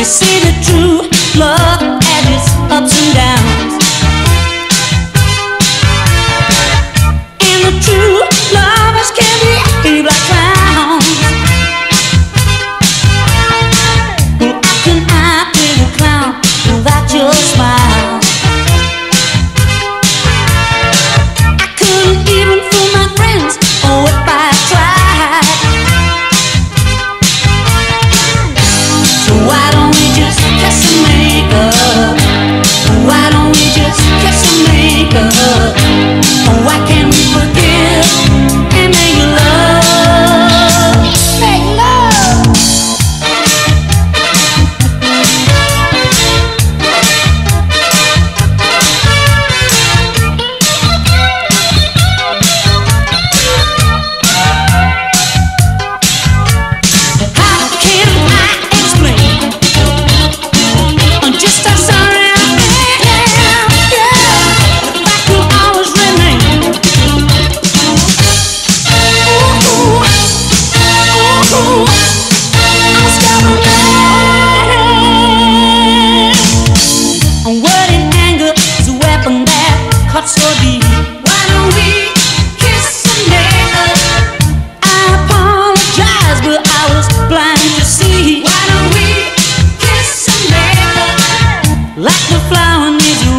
They see the true love. Like the flower needs